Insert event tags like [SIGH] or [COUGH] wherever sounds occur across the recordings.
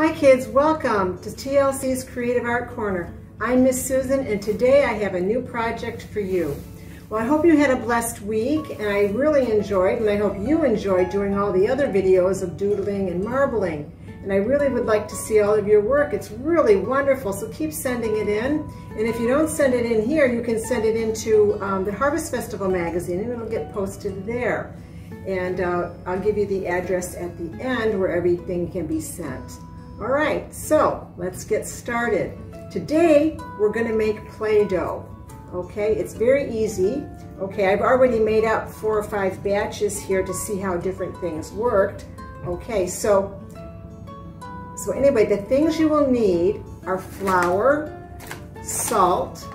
Hi kids, welcome to TLC's Creative Art Corner. I'm Miss Susan and today I have a new project for you. Well, I hope you had a blessed week and I really enjoyed and I hope you enjoyed doing all the other videos of doodling and marbling. And I really would like to see all of your work. It's really wonderful, so keep sending it in. And if you don't send it in here, you can send it into um, the Harvest Festival magazine and it'll get posted there. And uh, I'll give you the address at the end where everything can be sent. All right, so let's get started. Today, we're gonna make Play-Doh. Okay, it's very easy. Okay, I've already made up four or five batches here to see how different things worked. Okay, so so anyway, the things you will need are flour, salt,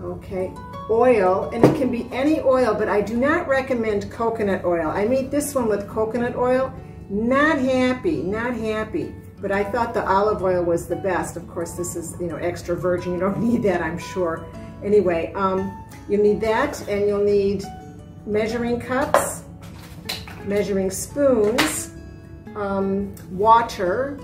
okay, oil, and it can be any oil, but I do not recommend coconut oil. I made this one with coconut oil. Not happy, not happy. But I thought the olive oil was the best. Of course, this is, you know, extra virgin. You don't [LAUGHS] need that, I'm sure. Anyway, um, you need that, and you'll need measuring cups, measuring spoons, um, water,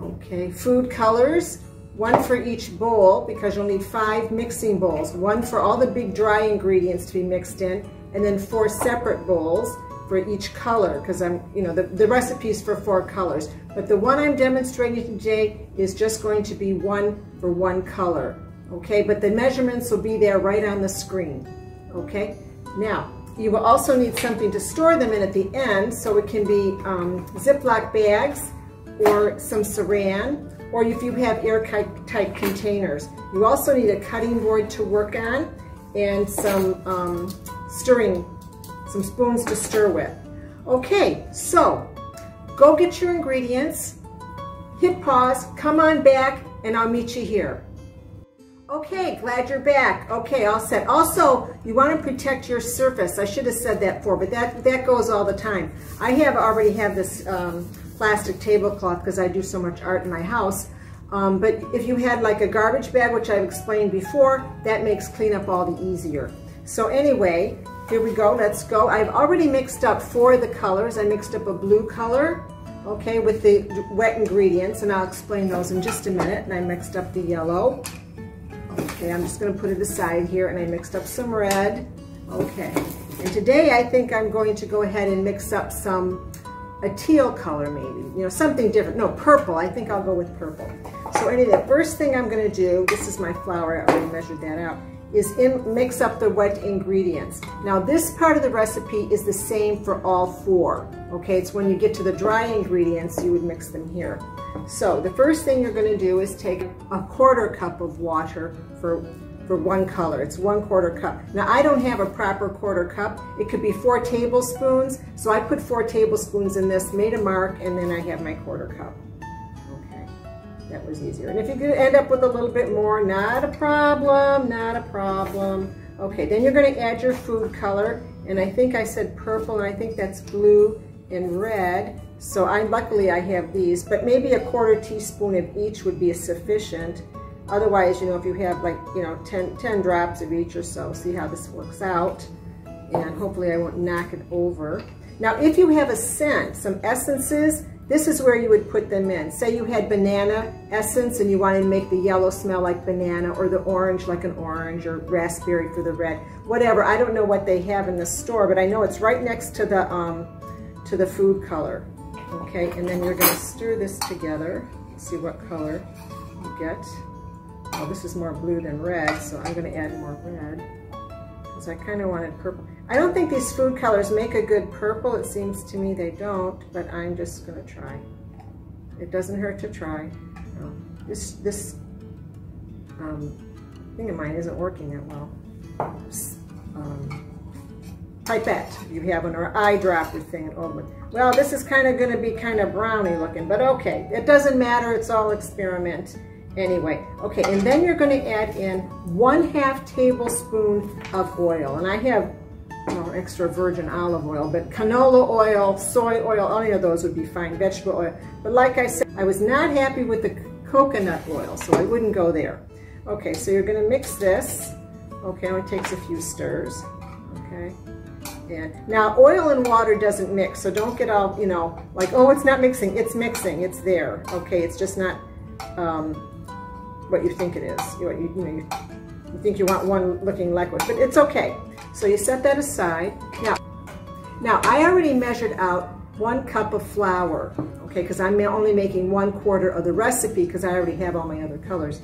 okay, food colors, one for each bowl because you'll need five mixing bowls, one for all the big dry ingredients to be mixed in, and then four separate bowls for each color because I'm, you know, the, the recipe's for four colors. But the one I'm demonstrating today is just going to be one for one color, okay? But the measurements will be there right on the screen, okay? Now, you will also need something to store them in at the end, so it can be um, Ziploc bags or some saran, or if you have airtight containers. You also need a cutting board to work on and some um, stirring, some spoons to stir with. Okay, so go get your ingredients, hit pause, come on back, and I'll meet you here. Okay, glad you're back. Okay, all set. Also, you want to protect your surface. I should have said that before, but that, that goes all the time. I have already have this um, plastic tablecloth because I do so much art in my house. Um, but if you had like a garbage bag, which I've explained before, that makes cleanup all the easier. So anyway, here we go, let's go. I've already mixed up four of the colors. I mixed up a blue color, okay, with the wet ingredients, and I'll explain those in just a minute. And I mixed up the yellow. Okay, I'm just gonna put it aside here and I mixed up some red. Okay, and today I think I'm going to go ahead and mix up some, a teal color maybe, you know, something different. No, purple, I think I'll go with purple. So anyway, the first thing I'm gonna do, this is my flour, I already measured that out, is in, mix up the wet ingredients. Now this part of the recipe is the same for all four. Okay, it's when you get to the dry ingredients, you would mix them here. So the first thing you're gonna do is take a quarter cup of water for, for one color. It's one quarter cup. Now I don't have a proper quarter cup. It could be four tablespoons. So I put four tablespoons in this, made a mark, and then I have my quarter cup. That was easier. And if you could end up with a little bit more, not a problem, not a problem. Okay, then you're gonna add your food color. And I think I said purple, and I think that's blue and red. So I luckily I have these, but maybe a quarter teaspoon of each would be sufficient. Otherwise, you know, if you have like, you know, 10, 10 drops of each or so, see how this works out. And hopefully I won't knock it over. Now, if you have a scent, some essences, this is where you would put them in. Say you had banana essence and you wanted to make the yellow smell like banana or the orange like an orange or raspberry for the red, whatever. I don't know what they have in the store, but I know it's right next to the, um, to the food color. Okay, and then you're gonna stir this together. See what color you get. Oh, this is more blue than red, so I'm gonna add more red. I kind of wanted purple. I don't think these food colors make a good purple. It seems to me they don't, but I'm just gonna try. It doesn't hurt to try. No. This, this um, thing of mine isn't working that well. Um, pipette you have an or eyedropper thing. Oh, well, this is kind of going to be kind of brownie looking, but okay. It doesn't matter. It's all experiment anyway. Okay, and then you're going to add in one half tablespoon of oil. And I have well, extra virgin olive oil, but canola oil, soy oil, any of those would be fine, vegetable oil. But like I said, I was not happy with the coconut oil, so I wouldn't go there. Okay, so you're going to mix this. Okay, it takes a few stirs. Okay. And now oil and water doesn't mix, so don't get all, you know, like, oh, it's not mixing. It's mixing, it's there. Okay, it's just not um, what you think it is. You, you, you, know, you, you think you want one looking liquid, but it's okay. So you set that aside. Now, now I already measured out one cup of flour, okay, because I'm only making one quarter of the recipe because I already have all my other colors.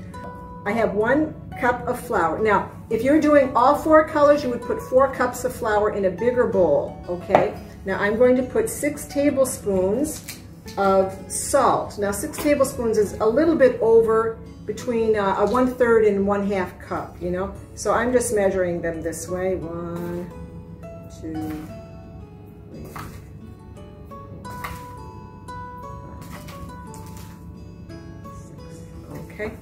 I have one cup of flour. Now, if you're doing all four colors, you would put four cups of flour in a bigger bowl, okay? Now I'm going to put six tablespoons of salt. Now six tablespoons is a little bit over between uh, a one third and one half cup, you know? So I'm just measuring them this way. One, two, three. Okay.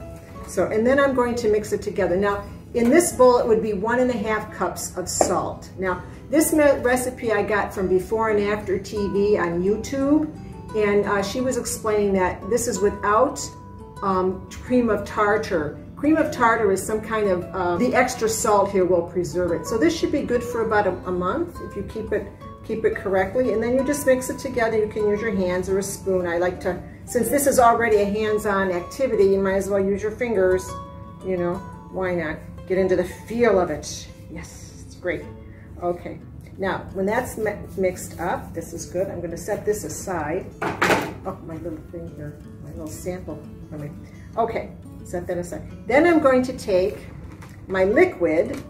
So, and then I'm going to mix it together. Now, in this bowl, it would be one and a half cups of salt. Now, this recipe I got from Before and After TV on YouTube, and uh, she was explaining that this is without um, cream of tartar. Cream of tartar is some kind of, uh, the extra salt here will preserve it. So this should be good for about a, a month if you keep it keep it correctly. And then you just mix it together. You can use your hands or a spoon. I like to since this is already a hands-on activity, you might as well use your fingers, you know, why not? Get into the feel of it. Yes, it's great. Okay, now when that's mixed up, this is good. I'm gonna set this aside. Oh, my little thing here, my little sample for me. Okay, set that aside. Then I'm going to take my liquid,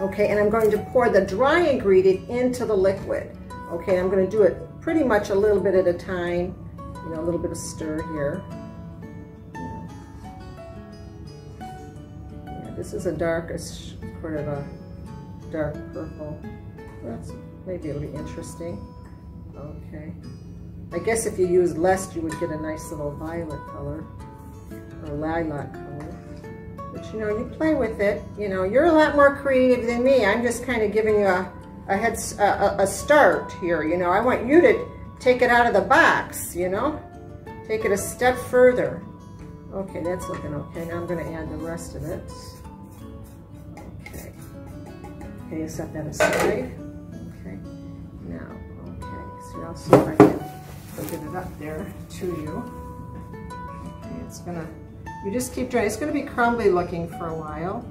okay, and I'm going to pour the dry ingredient into the liquid. Okay, I'm gonna do it pretty much a little bit at a time, you know, a little bit of stir here. Yeah, this is a darkish, sort of a dark purple. That's, maybe it'll be interesting. Okay. I guess if you use less, you would get a nice little violet color or lilac color. But you know, you play with it. You know, you're a lot more creative than me. I'm just kind of giving you a a head a, a start here. You know, I want you to take it out of the box. You know, take it a step further. Okay, that's looking okay. Now I'm going to add the rest of it. Okay. Okay, set that aside. Okay. Now, okay. So I'll see if I can get it up there to you. Okay, it's gonna. You just keep trying. It's gonna be crumbly looking for a while.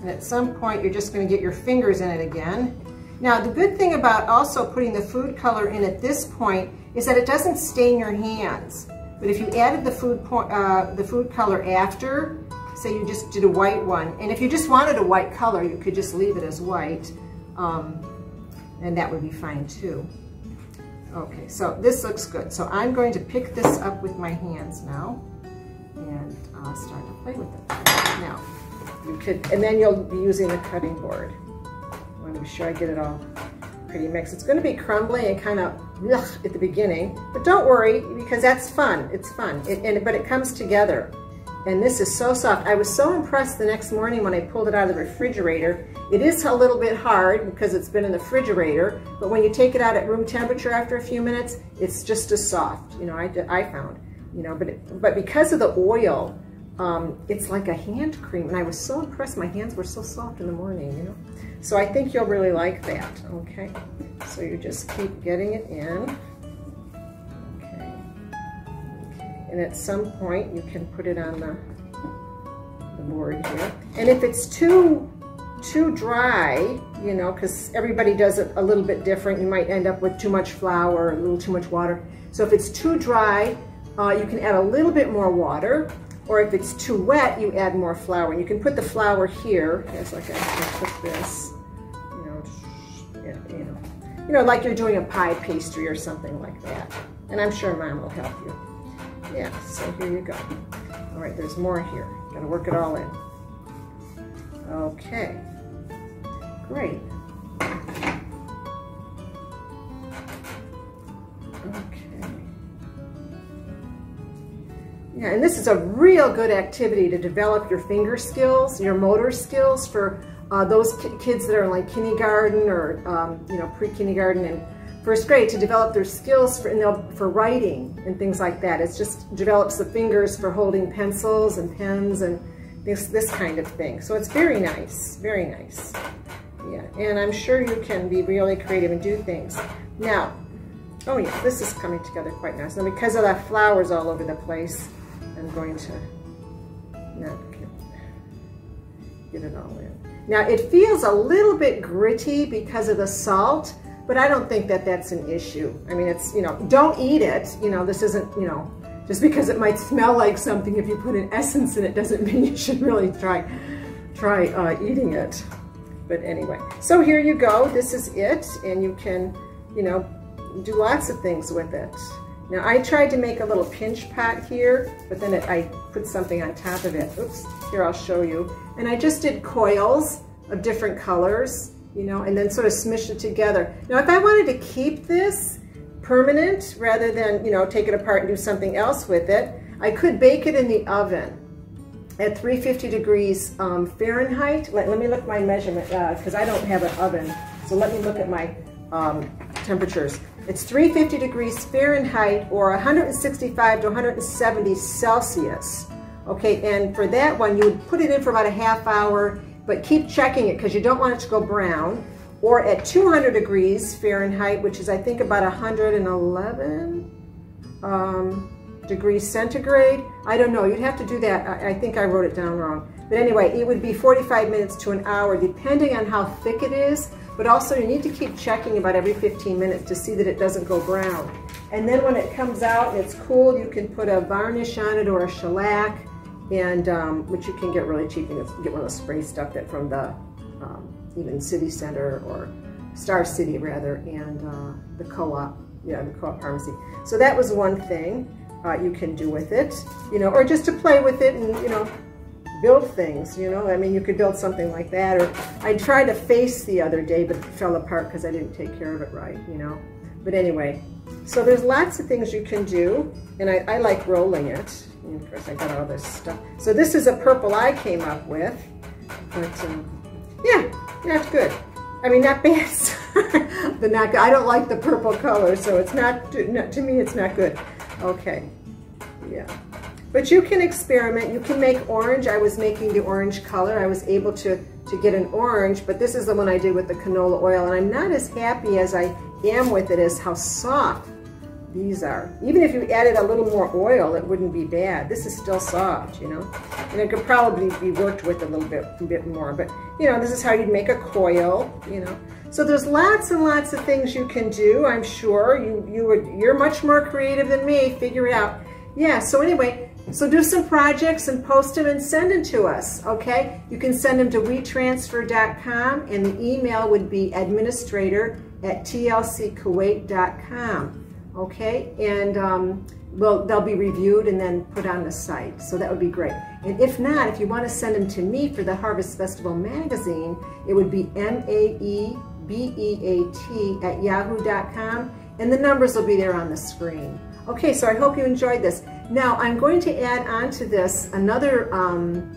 And at some point, you're just gonna get your fingers in it again. Now, the good thing about also putting the food color in at this point is that it doesn't stain your hands. But if you added the food, uh, the food color after, say you just did a white one, and if you just wanted a white color, you could just leave it as white, um, and that would be fine too. Okay, so this looks good. So I'm going to pick this up with my hands now, and I'll start to play with it. Now, you could, and then you'll be using the cutting board. I want to be sure I get it all pretty mixed. It's going to be crumbly and kind of at the beginning, but don't worry because that's fun. It's fun, it, and but it comes together. And this is so soft. I was so impressed the next morning when I pulled it out of the refrigerator. It is a little bit hard because it's been in the refrigerator, but when you take it out at room temperature after a few minutes, it's just as soft, you know, I, I found, you know, but, it, but because of the oil, um, it's like a hand cream. And I was so impressed. My hands were so soft in the morning, you know. So I think you'll really like that, okay? So you just keep getting it in. And at some point, you can put it on the, the board here. And if it's too too dry, you know, because everybody does it a little bit different. You might end up with too much flour, a little too much water. So if it's too dry, uh, you can add a little bit more water. Or if it's too wet, you add more flour. And you can put the flour here, as like I, put this, you know, you know, you know, like you're doing a pie pastry or something like that. And I'm sure mom will help you. Yeah, so here you go. All right, there's more here. Gotta work it all in. Okay, great. Okay. Yeah, and this is a real good activity to develop your finger skills, your motor skills for uh, those kids that are in like kindergarten or um, you know pre-kindergarten and first grade to develop their skills for, for writing and things like that. It just develops the fingers for holding pencils and pens and this, this kind of thing. So it's very nice, very nice. Yeah, and I'm sure you can be really creative and do things. Now, oh yeah, this is coming together quite nice. Now because of the flowers all over the place, I'm going to not get, get it all in. Now it feels a little bit gritty because of the salt, but I don't think that that's an issue. I mean, it's, you know, don't eat it. You know, this isn't, you know, just because it might smell like something if you put an essence in it doesn't [LAUGHS] mean you should really try, try uh, eating it. But anyway, so here you go. This is it, and you can, you know, do lots of things with it. Now I tried to make a little pinch pot here, but then it, I put something on top of it. Oops, here I'll show you. And I just did coils of different colors, you know, and then sort of smushed it together. Now if I wanted to keep this permanent rather than, you know, take it apart and do something else with it, I could bake it in the oven at 350 degrees um, Fahrenheit. Let, let, me look my measurement, because uh, I don't have an oven. So let me look at my um, temperatures. It's 350 degrees Fahrenheit or 165 to 170 Celsius. Okay, and for that one, you would put it in for about a half hour, but keep checking it because you don't want it to go brown. Or at 200 degrees Fahrenheit, which is I think about 111, um, degrees centigrade. I don't know, you'd have to do that. I, I, think I wrote it down wrong. But anyway, it would be 45 minutes to an hour, depending on how thick it is. But also you need to keep checking about every 15 minutes to see that it doesn't go brown. And then when it comes out and it's cool, you can put a varnish on it or a shellac, and um, which you can get really cheap. You can get one of those spray stuff that from the um, even City Center or Star City rather, and uh, the co-op, yeah, the co-op pharmacy. So that was one thing uh, you can do with it, you know, or just to play with it and, you know, build things, you know. I mean, you could build something like that. Or I tried a face the other day, but it fell apart because I didn't take care of it right, you know. But anyway, so there's lots of things you can do, and I, I like rolling it. And of course, I got all this stuff. So this is a purple I came up with, but um, yeah, that's good. I mean, not bad, [LAUGHS] the not. I don't like the purple color, so it's not, to me, it's not good. Okay, yeah. But you can experiment. You can make orange. I was making the orange color. I was able to, to get an orange, but this is the one I did with the canola oil, and I'm not as happy as I am with it as how soft these are. Even if you added a little more oil, it wouldn't be bad. This is still soft, you know? And it could probably be worked with a little bit, a bit more. But, you know, this is how you'd make a coil, you know? So there's lots and lots of things you can do, I'm sure. You, you would, you're much more creative than me. Figure it out. Yeah, so anyway, so do some projects and post them and send them to us, okay? You can send them to wetransfer.com and the email would be administrator at tlckuwait.com okay? And um, well, they'll be reviewed and then put on the site. So that would be great. And if not, if you want to send them to me for the Harvest Festival magazine, it would be M-A-E-B-E-A-T at yahoo.com. And the numbers will be there on the screen. Okay, so I hope you enjoyed this. Now, I'm going to add on to this another um,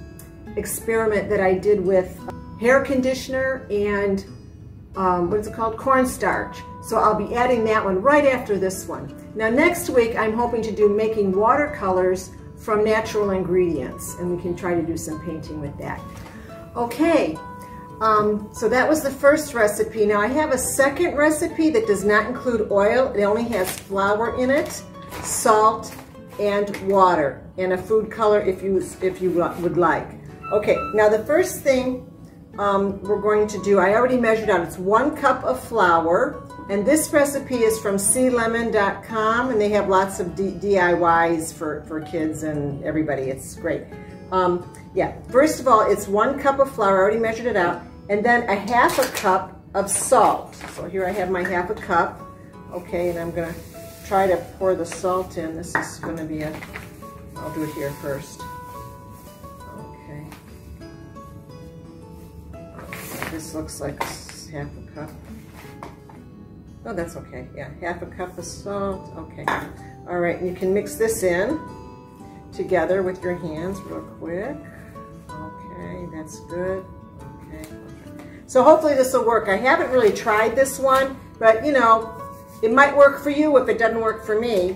experiment that I did with hair conditioner and um, what is it called? Cornstarch. So I'll be adding that one right after this one. Now next week I'm hoping to do making watercolors from natural ingredients and we can try to do some painting with that. Okay, um, so that was the first recipe. Now I have a second recipe that does not include oil. It only has flour in it, salt, and water, and a food color if you, if you would like. Okay, now the first thing um, we're going to do, I already measured out, it's one cup of flour, and this recipe is from clemon.com, and they have lots of D DIYs for, for kids and everybody. It's great. Um, yeah, first of all, it's one cup of flour. I already measured it out. And then a half a cup of salt. So here I have my half a cup. Okay, and I'm going to try to pour the salt in. This is going to be a, I'll do it here first. This looks like half a cup. Oh, that's okay. Yeah, half a cup of salt. Okay. All right, you can mix this in together with your hands real quick. Okay, that's good. Okay. So hopefully this will work. I haven't really tried this one, but you know, it might work for you if it doesn't work for me.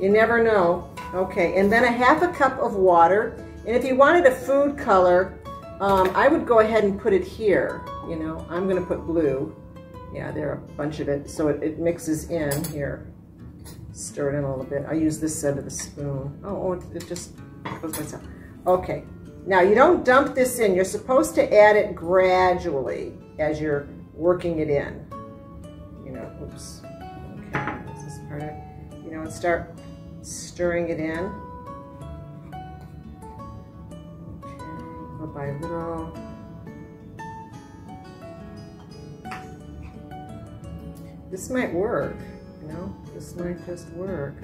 You never know. Okay, and then a half a cup of water. And if you wanted a food color, um, I would go ahead and put it here. You know, I'm gonna put blue. Yeah, there are a bunch of it, so it, it mixes in here. Stir it in a little bit. I use this end of the spoon. Oh, oh, it just goes by itself. Okay, now you don't dump this in. You're supposed to add it gradually as you're working it in. You know, oops. Okay, this is part of it. You know, and start stirring it in. Little by little. This might work, you know, this might just work.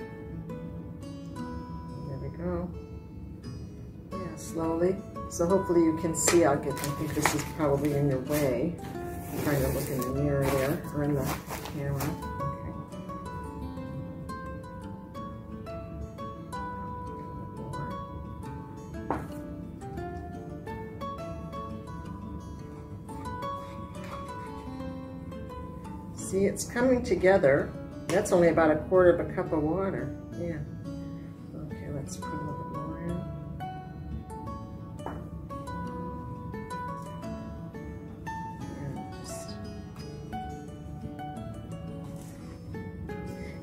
There we go. Yeah, slowly. So hopefully you can see, I'll get, I think this is probably in your way. I'm trying to look in the mirror there, or in the camera. See, it's coming together. That's only about a quarter of a cup of water. Yeah. Okay, let's put a little bit more in.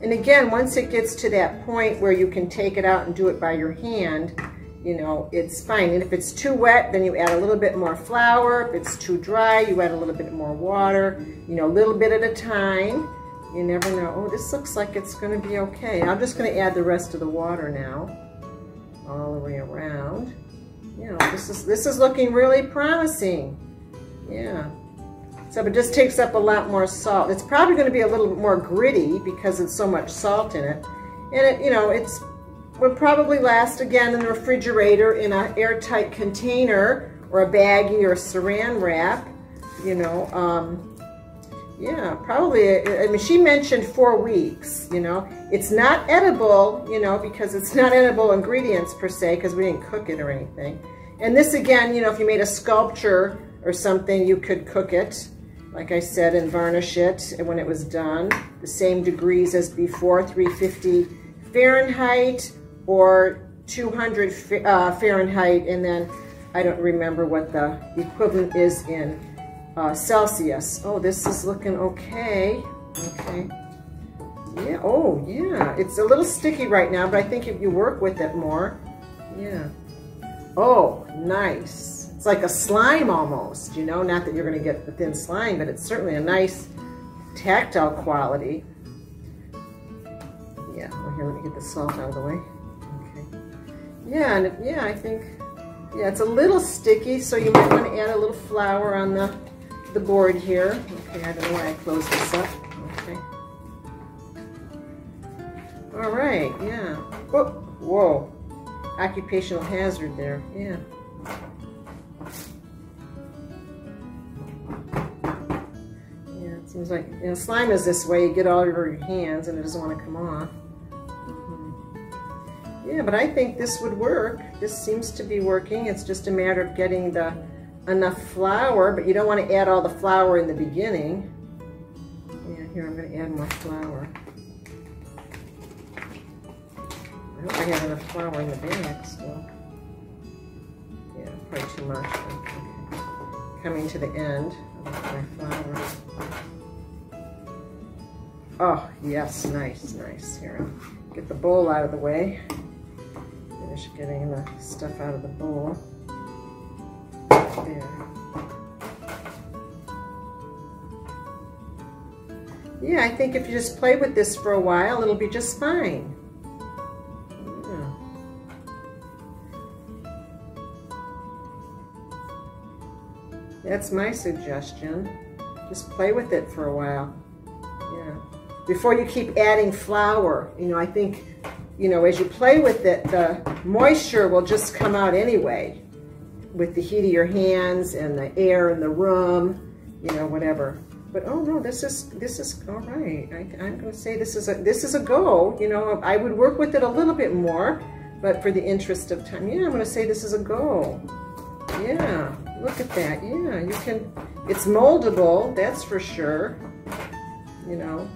And again, once it gets to that point where you can take it out and do it by your hand, you know, it's fine. And if it's too wet, then you add a little bit more flour. If it's too dry, you add a little bit more water, you know, a little bit at a time. You never know. Oh, this looks like it's going to be okay. I'm just going to add the rest of the water now, all the way around. You know, this is, this is looking really promising. Yeah. So it just takes up a lot more salt. It's probably going to be a little bit more gritty because it's so much salt in it. And it, you know, it's would probably last again in the refrigerator in an airtight container or a baggie or a saran wrap, you know. Um, yeah, probably, I mean, she mentioned four weeks, you know. It's not edible, you know, because it's not edible ingredients per se, because we didn't cook it or anything. And this again, you know, if you made a sculpture or something, you could cook it, like I said, and varnish it and when it was done. The same degrees as before, 350 Fahrenheit, or 200 uh, Fahrenheit, and then I don't remember what the equivalent is in uh, Celsius. Oh, this is looking okay. Okay. Yeah, oh, yeah. It's a little sticky right now, but I think if you work with it more, yeah. Oh, nice. It's like a slime almost, you know? Not that you're going to get the thin slime, but it's certainly a nice tactile quality. Yeah, well, here, let me get the salt out of the way. Yeah, and yeah, I think, yeah, it's a little sticky, so you might want to add a little flour on the, the board here. Okay, I don't know why I closed this up. Okay. All right, yeah. Whoa, whoa. Occupational hazard there, yeah. Yeah, it seems like, you know, slime is this way. You get all over your hands and it doesn't want to come off. Yeah, but I think this would work. This seems to be working. It's just a matter of getting the enough flour, but you don't want to add all the flour in the beginning. Yeah, here I'm going to add more flour. I hope I have enough flour in the bag still. Yeah, probably too much. Okay. Coming to the end of my flour. Oh, yes, nice, nice. Here, get the bowl out of the way finish getting the stuff out of the bowl. There. Yeah, I think if you just play with this for a while, it'll be just fine. That's my suggestion. Just play with it for a while. Yeah. Before you keep adding flour, you know, I think you know, as you play with it, the moisture will just come out anyway with the heat of your hands and the air in the room, you know, whatever. But oh no, this is this is all right. I, am going to say this is a this is a go. You know, I would work with it a little bit more, but for the interest of time, yeah, I'm going to say this is a go. Yeah, look at that. Yeah, you can. It's moldable, that's for sure. You know.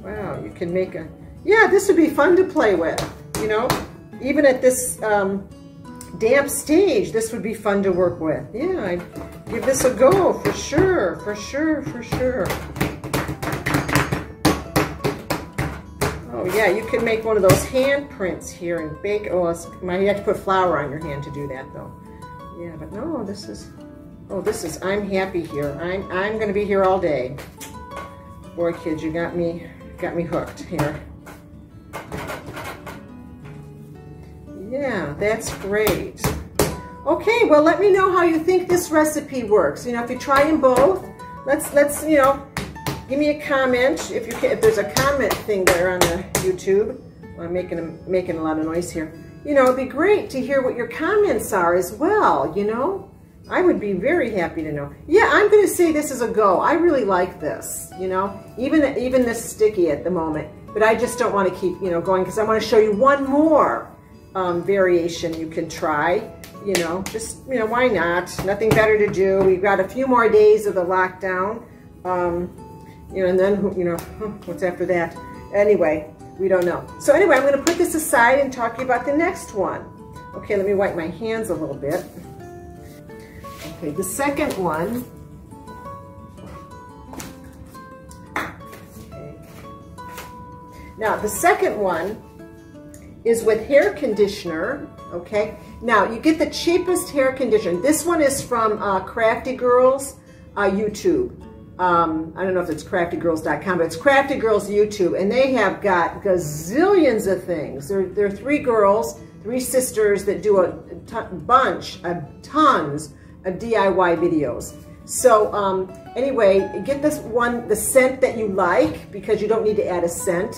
Wow, you can make a yeah, this would be fun to play with, you know, even at this um, damp stage, this would be fun to work with. Yeah, I'd give this a go for sure, for sure, for sure. Oh yeah, you could make one of those handprints here and bake. Oh, you have to put flour on your hand to do that though. Yeah, but no, this is, oh, this is, I'm happy here. I'm, I'm to be here all day. Boy, kids, you got me, got me hooked here. That's great. Okay, well, let me know how you think this recipe works. You know, if you try them both, let's, let's, you know, give me a comment. If you can, if there's a comment thing there on the YouTube, well, I'm making, making a lot of noise here. You know, it'd be great to hear what your comments are as well, you know? I would be very happy to know. Yeah, I'm going to say this is a go. I really like this, you know, even, even this sticky at the moment. But I just don't want to keep, you know, going because I want to show you one more um, variation you can try. You know, just, you know, why not? Nothing better to do. We've got a few more days of the lockdown. Um, you know, and then, you know, what's after that? Anyway, we don't know. So anyway, I'm going to put this aside and talk to you about the next one. Okay, let me wipe my hands a little bit. Okay, the second one. Okay. Now, the second one is with hair conditioner, okay? Now, you get the cheapest hair conditioner. This one is from uh, Crafty Girls uh, YouTube. Um, I don't know if it's craftygirls.com, but it's Crafty Girls YouTube, and they have got gazillions of things. They're, they're three girls, three sisters that do a bunch, of tons of DIY videos. So um, anyway, get this one, the scent that you like, because you don't need to add a scent.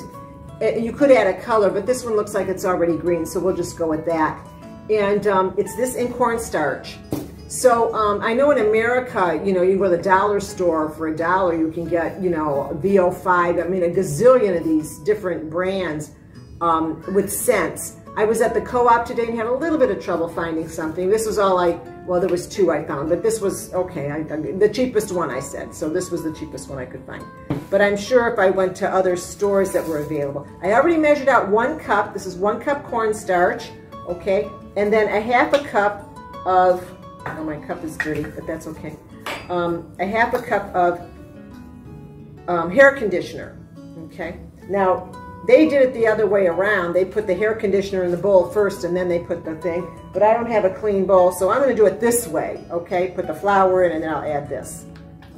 Eh, you could add a color, but this one looks like it's already green, so we'll just go with that. And um, it's this in cornstarch. So um, I know in America, you know, you go to the dollar store for a dollar, you can get, you know, VO5, I mean, a gazillion of these different brands um, with scents. I was at the co-op today and had a little bit of trouble finding something. This was all like, well, there was two I found, but this was, okay, I, the cheapest one I said. So this was the cheapest one I could find. But I'm sure if I went to other stores that were available. I already measured out one cup. This is one cup cornstarch, okay? And then a half a cup of, oh, my cup is dirty, but that's okay. Um, a half a cup of um, hair conditioner, okay? Now, they did it the other way around. They put the hair conditioner in the bowl first and then they put the thing. But I don't have a clean bowl, so I'm going to do it this way, okay? Put the flour in and then I'll add this.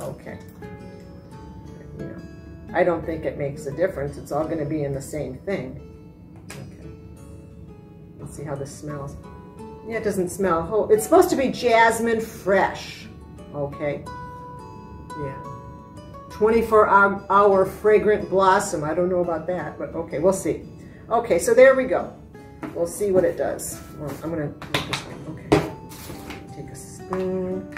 Okay. You know, I don't think it makes a difference. It's all going to be in the same thing. Okay. Let's see how this smells. Yeah, it doesn't smell whole. It's supposed to be jasmine fresh. Okay. Yeah. 24 hour fragrant blossom. I don't know about that, but okay, we'll see. Okay, so there we go. We'll see what it does. Well, I'm gonna make this one. Okay. Take a spoon.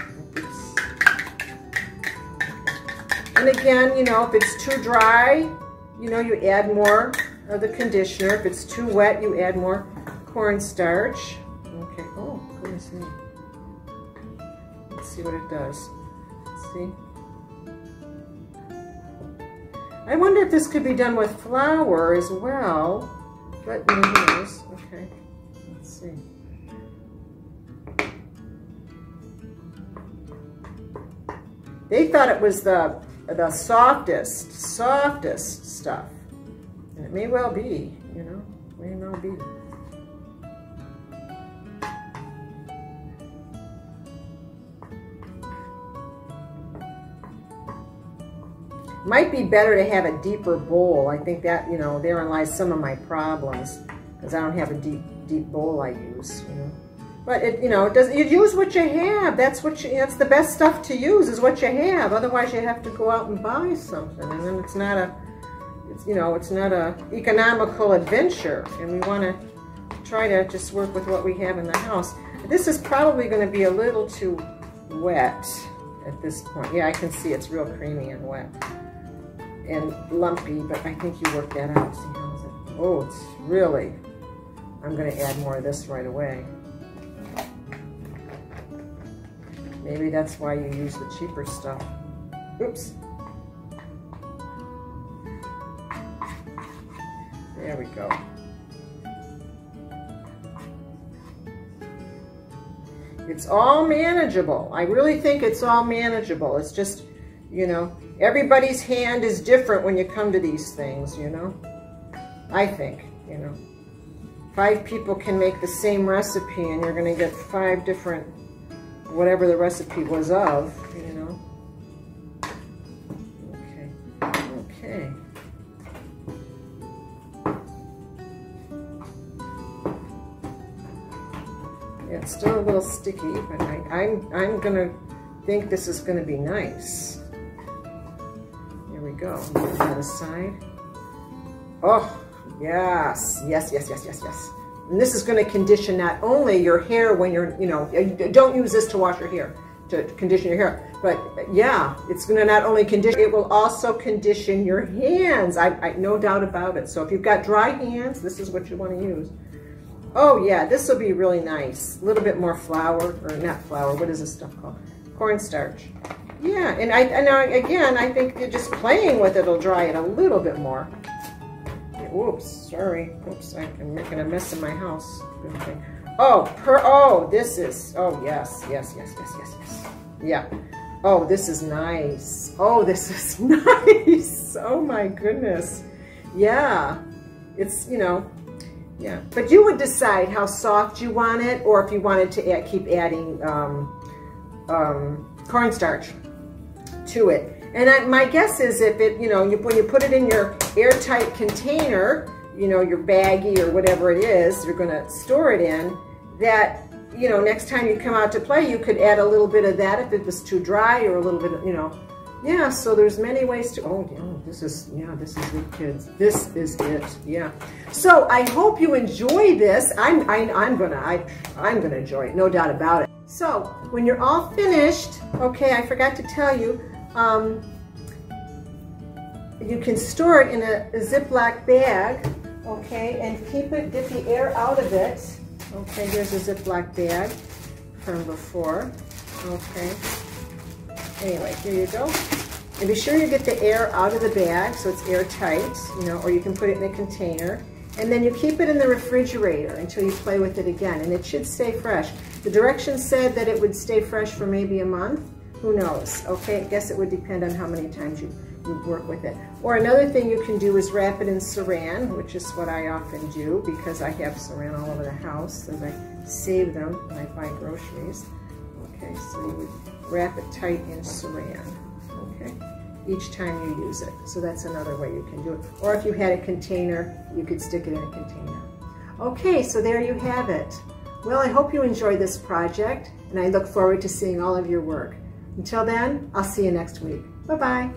And again, you know, if it's too dry, you know, you add more of the conditioner. If it's too wet, you add more cornstarch. Okay. Oh, goodness me. Let's see what it does. Let's see. I wonder if this could be done with flour as well. But no, Okay, let's see. They thought it was the the softest, softest stuff. And it may well be, you know, may well be. Might be better to have a deeper bowl. I think that, you know, therein lies some of my problems because I don't have a deep, deep bowl I use, you know. But it, you know, it does. You use what you have. That's what you. That's the best stuff to use is what you have. Otherwise, you have to go out and buy something, and then it's not a. It's you know, it's not a economical adventure, and we want to try to just work with what we have in the house. This is probably going to be a little too wet at this point. Yeah, I can see it's real creamy and wet and lumpy, but I think you work that out. See? Oh, it's really, I'm gonna add more of this right away. Maybe that's why you use the cheaper stuff. Oops. There we go. It's all manageable. I really think it's all manageable. It's just, you know, everybody's hand is different when you come to these things, you know. I think, you know. Five people can make the same recipe and you're going to get five different, whatever the recipe was of, you know. Okay, okay. Yeah, it's still a little sticky, but I, I'm, I'm going to think this is going to be nice. Go. Put that aside. Oh, yes, yes, yes, yes, yes, yes. And this is going to condition not only your hair when you're, you know, don't use this to wash your hair, to condition your hair, but yeah, it's going to not only condition, it will also condition your hands. I, I no doubt about it. So if you've got dry hands, this is what you want to use. Oh yeah, this will be really nice. A little bit more flour, or not flour, what is this stuff called? Cornstarch. Yeah, and I, and again, I think just playing with it will dry it a little bit more. Oops, sorry. Oops, I'm making a mess in my house. Oh, per, oh, this is, oh yes, yes, yes, yes, yes, yes. Yeah. Oh, this is nice. Oh, this [LAUGHS] is nice. Oh my goodness. Yeah. It's, you know, yeah, but you would decide how soft you want it or if you wanted to add, keep adding um, um, cornstarch to it. And I, my guess is if it, you know, you, when you put it in your airtight container, you know, your baggie or whatever it is you're going to store it in, that, you know, next time you come out to play, you could add a little bit of that if it was too dry or a little bit, of, you know, yeah, so there's many ways to, oh, yeah, this is, yeah, this is it, kids. This is it, yeah. So I hope you enjoy this. I'm, I, I'm gonna, I, I'm gonna enjoy it, no doubt about it. So when you're all finished, okay, I forgot to tell you, um, you can store it in a, a Ziploc bag, okay, and keep it, get the air out of it. Okay, here's a Ziploc bag from before, okay. Anyway, here you go. And be sure you get the air out of the bag so it's airtight, you know, or you can put it in a container. And then you keep it in the refrigerator until you play with it again, and it should stay fresh. The directions said that it would stay fresh for maybe a month. Who knows? Okay, I guess it would depend on how many times you, you work with it. Or another thing you can do is wrap it in saran, which is what I often do because I have saran all over the house as I save them when I buy groceries. Okay, so you would wrap it tight in saran okay, each time you use it. So that's another way you can do it. Or if you had a container, you could stick it in a container. Okay, so there you have it. Well, I hope you enjoyed this project, and I look forward to seeing all of your work. Until then, I'll see you next week. Bye-bye.